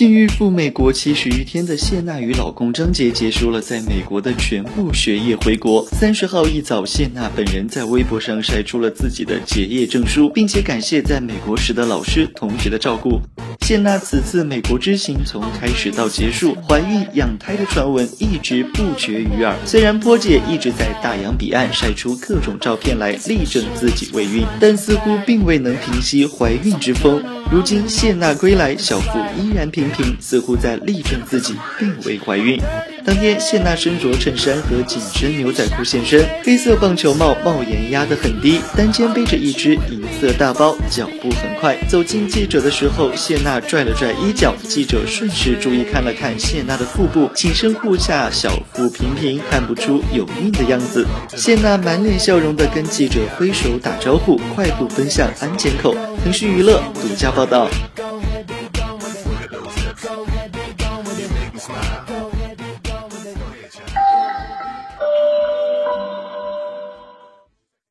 近日赴美国七十余天的谢娜与老公张杰结束了在美国的全部学业，回国。三十号一早，谢娜本人在微博上晒出了自己的结业证书，并且感谢在美国时的老师、同学的照顾。谢娜此次美国之行从开始到结束，怀孕养胎的传闻一直不绝于耳。虽然波姐一直在大洋彼岸晒出各种照片来力证自己未孕，但似乎并未能平息怀孕之风。如今谢娜归来，小腹依然平平，似乎在力证自己并未怀孕。当天，谢娜身着衬衫和紧身牛仔裤现身，黑色棒球帽帽檐压得很低，单肩背着一只银色大包，脚步很快。走进记者的时候，谢娜拽了拽衣角，记者顺势注意看了看谢娜的腹部，紧身裤下小腹平平，看不出有孕的样子。谢娜满脸笑容地跟记者挥手打招呼，快步奔向安检口。腾讯娱乐独家报 hold. Go ahead, go with it. Go ahead, go with with it. Go ahead.